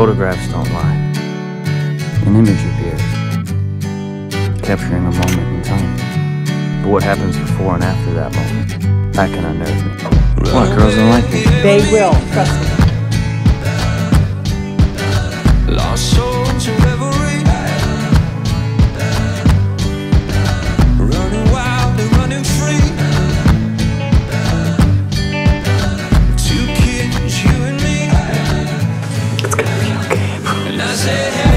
Photographs don't lie. An image appears, capturing a moment in time. But what happens before and after that moment, that can unnerve me. What, girls don't like me? They will, trust me. prazer.